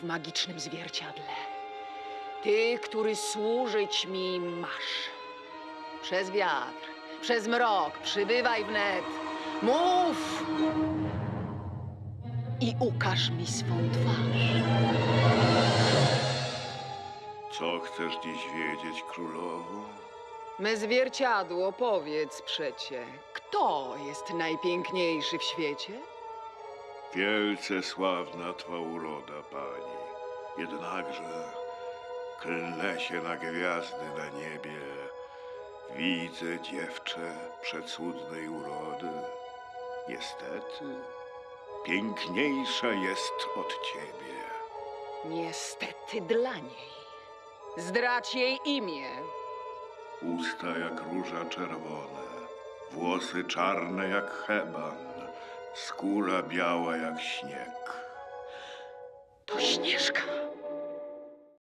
w magicznym zwierciadle. Ty, który służyć mi masz. Przez wiatr, przez mrok, przybywaj wnet. Mów! I ukaż mi swą twarz. Co chcesz dziś wiedzieć, królowo? Me zwierciadło, powiedz przecie, kto jest najpiękniejszy w świecie? Wielce sławna twa uroda, pani. Jednakże klnę się na gwiazdy na niebie. Widzę dziewczę przecudnej urody. Niestety, piękniejsza jest od ciebie. Niestety dla niej. Zdrać jej imię. Usta jak róża czerwone, włosy czarne jak heban, skóra biała jak śnieg. To Śnieżka.